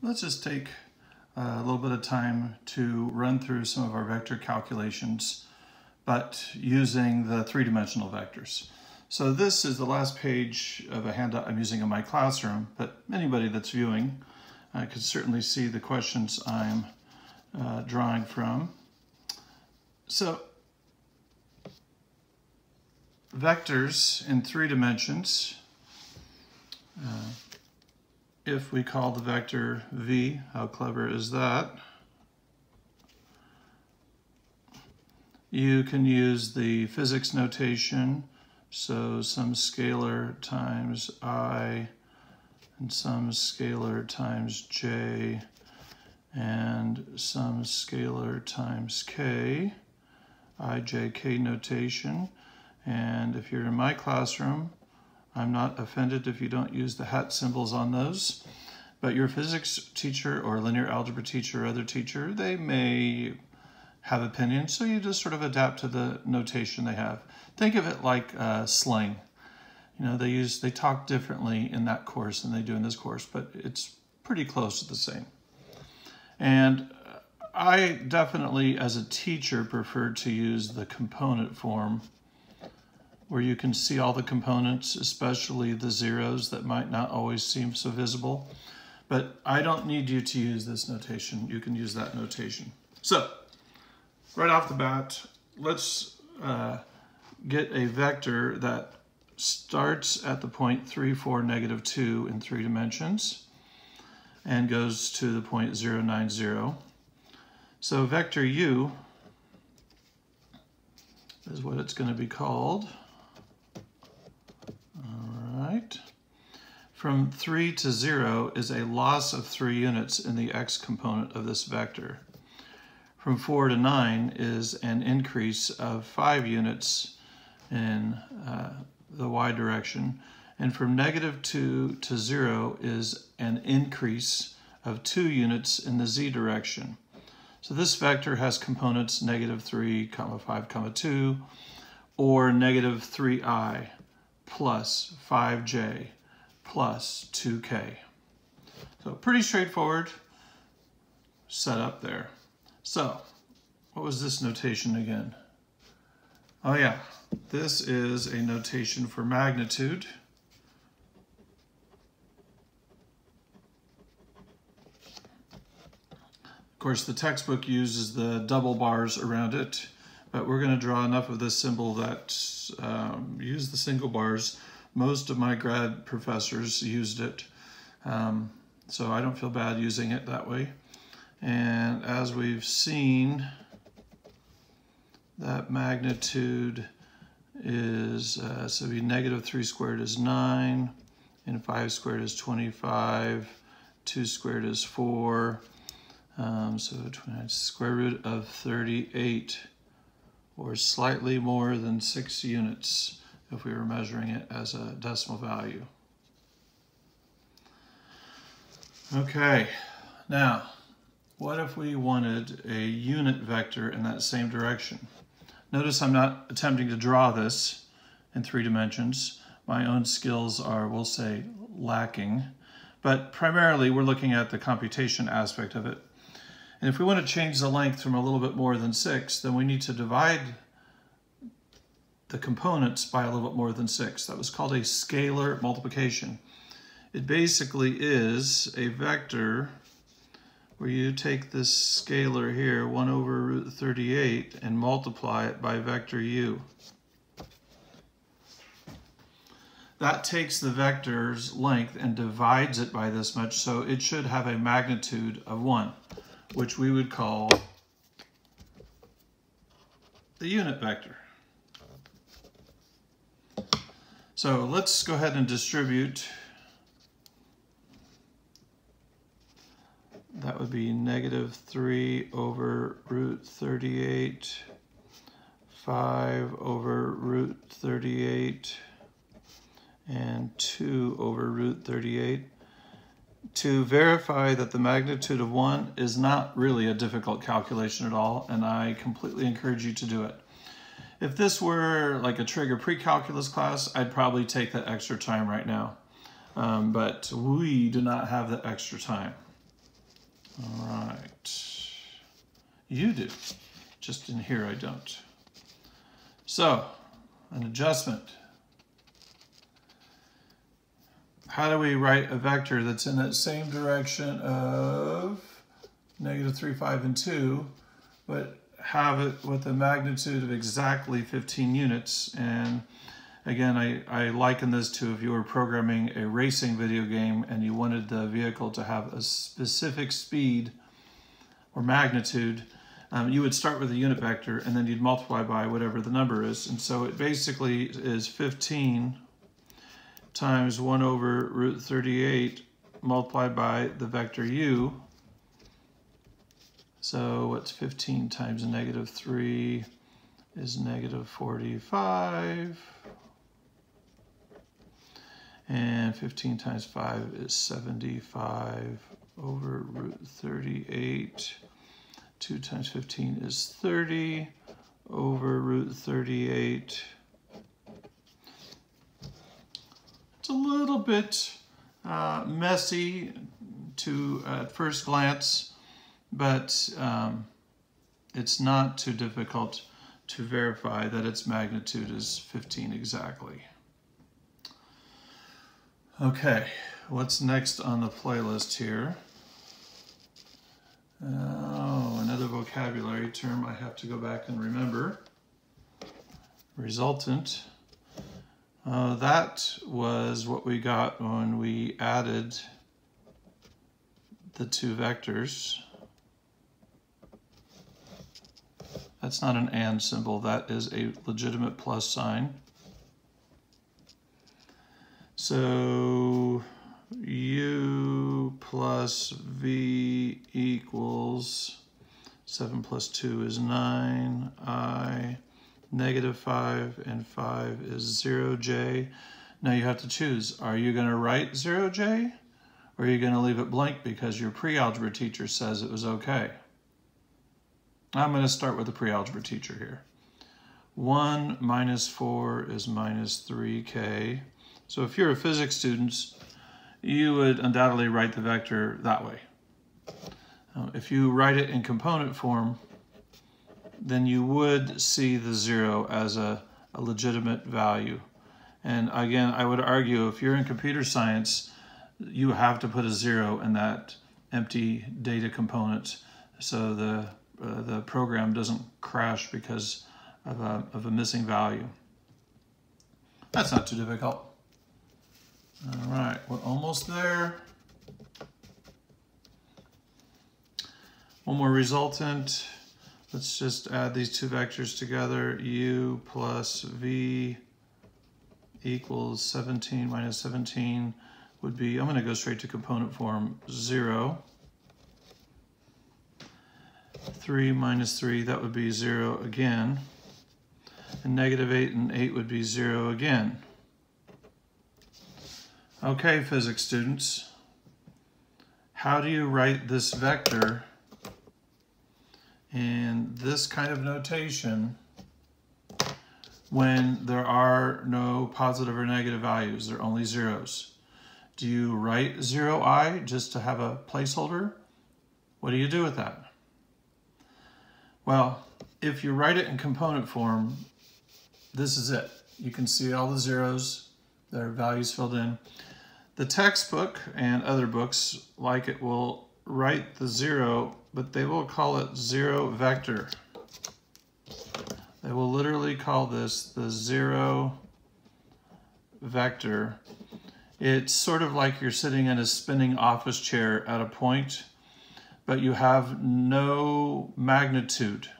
Let's just take a little bit of time to run through some of our vector calculations, but using the three-dimensional vectors. So this is the last page of a handout I'm using in my classroom, but anybody that's viewing uh, can certainly see the questions I'm uh, drawing from. So vectors in three dimensions, uh, if we call the vector v, how clever is that? You can use the physics notation, so some scalar times i and some scalar times j and some scalar times k, ijk notation. And if you're in my classroom, I'm not offended if you don't use the hat symbols on those, but your physics teacher or linear algebra teacher or other teacher, they may have opinions, so you just sort of adapt to the notation they have. Think of it like uh, slang. You know, they use they talk differently in that course than they do in this course, but it's pretty close to the same. And I definitely, as a teacher, prefer to use the component form where you can see all the components, especially the zeros that might not always seem so visible. But I don't need you to use this notation. You can use that notation. So, right off the bat, let's uh, get a vector that starts at the point 3, 4, negative 2 in three dimensions and goes to the point 0, 9, 0. So vector u is what it's going to be called. From 3 to 0 is a loss of 3 units in the x component of this vector. From 4 to 9 is an increase of 5 units in uh, the y direction. And from negative 2 to 0 is an increase of 2 units in the z direction. So this vector has components negative 3, comma 5, comma 2, or negative 3i plus 5j plus 2k. So pretty straightforward setup there. So what was this notation again? Oh yeah, this is a notation for magnitude. Of course, the textbook uses the double bars around it, but we're going to draw enough of this symbol that um, use the single bars. Most of my grad professors used it, um, so I don't feel bad using it that way. And as we've seen, that magnitude is, uh, so be negative 3 squared is 9, and 5 squared is 25, 2 squared is 4, um, so 29 square root of 38, or slightly more than 6 units if we were measuring it as a decimal value. Okay, now, what if we wanted a unit vector in that same direction? Notice I'm not attempting to draw this in three dimensions. My own skills are, we'll say, lacking. But primarily, we're looking at the computation aspect of it. And if we want to change the length from a little bit more than 6, then we need to divide the components by a little bit more than 6. That was called a scalar multiplication. It basically is a vector where you take this scalar here, 1 over root 38, and multiply it by vector u. That takes the vector's length and divides it by this much, so it should have a magnitude of 1, which we would call the unit vector. So let's go ahead and distribute. That would be negative 3 over root 38, 5 over root 38, and 2 over root 38. To verify that the magnitude of 1 is not really a difficult calculation at all, and I completely encourage you to do it. If this were like a trig or pre-calculus class, I'd probably take that extra time right now. Um, but we do not have the extra time. All right. You do. Just in here I don't. So, an adjustment. How do we write a vector that's in that same direction of negative 3, 5, and 2, but have it with a magnitude of exactly 15 units? And again, I, I liken this to if you were programming a racing video game and you wanted the vehicle to have a specific speed or magnitude, um, you would start with a unit vector and then you'd multiply by whatever the number is. And so it basically is 15 times 1 over root 38 multiplied by the vector u. So what's 15 times negative 3 is negative 45. And 15 times 5 is 75 over root 38. 2 times 15 is 30 over root 38. It's a little bit uh, messy to at first glance, but um, it's not too difficult to verify that its magnitude is 15 exactly. Okay, what's next on the playlist here? Oh, another vocabulary term I have to go back and remember. Resultant. Uh, that was what we got when we added the two vectors. That's not an and symbol, that is a legitimate plus sign. So u plus v equals 7 plus 2 is 9, i negative 5 and 5 is 0j. Now you have to choose, are you going to write 0j or are you going to leave it blank because your pre-algebra teacher says it was okay? I'm going to start with the pre-algebra teacher here. 1 minus 4 is minus 3k. So if you're a physics student, you would undoubtedly write the vector that way. Uh, if you write it in component form, then you would see the zero as a, a legitimate value. And again, I would argue if you're in computer science, you have to put a zero in that empty data component so the, uh, the program doesn't crash because of a, of a missing value. That's not too difficult. All right, we're almost there. One more resultant. Let's just add these two vectors together. u plus v equals 17 minus 17 would be, I'm going to go straight to component form, 0. 3 minus 3, that would be 0 again. And negative 8 and 8 would be 0 again. Okay, physics students, how do you write this vector this kind of notation when there are no positive or negative values, there are only zeros? Do you write 0i just to have a placeholder? What do you do with that? Well, if you write it in component form, this is it. You can see all the zeros, there are values filled in. The textbook and other books like it will write the zero, but they will call it zero vector. They will literally call this the zero vector. It's sort of like you're sitting in a spinning office chair at a point, but you have no magnitude.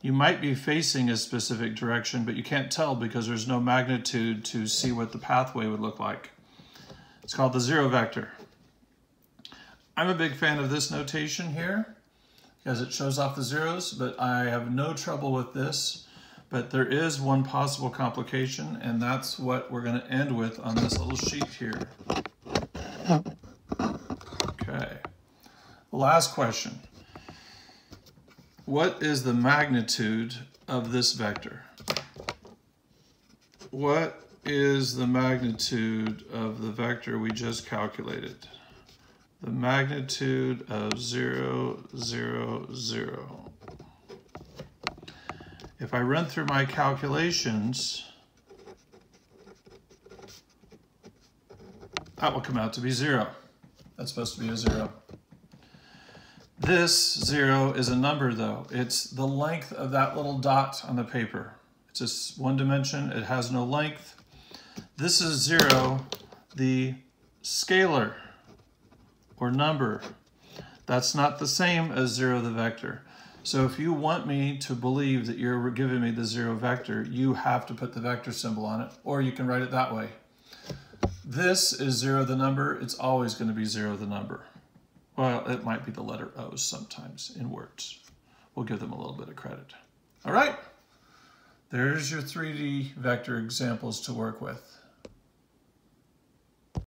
You might be facing a specific direction, but you can't tell because there's no magnitude to see what the pathway would look like. It's called the zero vector. I'm a big fan of this notation here because it shows off the zeros, but I have no trouble with this. But there is one possible complication, and that's what we're going to end with on this little sheet here. Okay. Last question. What is the magnitude of this vector? What is the magnitude of the vector we just calculated? The magnitude of 0, 0, 0. If I run through my calculations, that will come out to be 0. That's supposed to be a 0. This 0 is a number, though. It's the length of that little dot on the paper. It's just one dimension. It has no length. This is 0, the scalar or number. That's not the same as 0, the vector. So if you want me to believe that you're giving me the zero vector, you have to put the vector symbol on it, or you can write it that way. This is zero the number, it's always going to be zero the number. Well, it might be the letter O sometimes in words. We'll give them a little bit of credit. All right, there's your 3D vector examples to work with.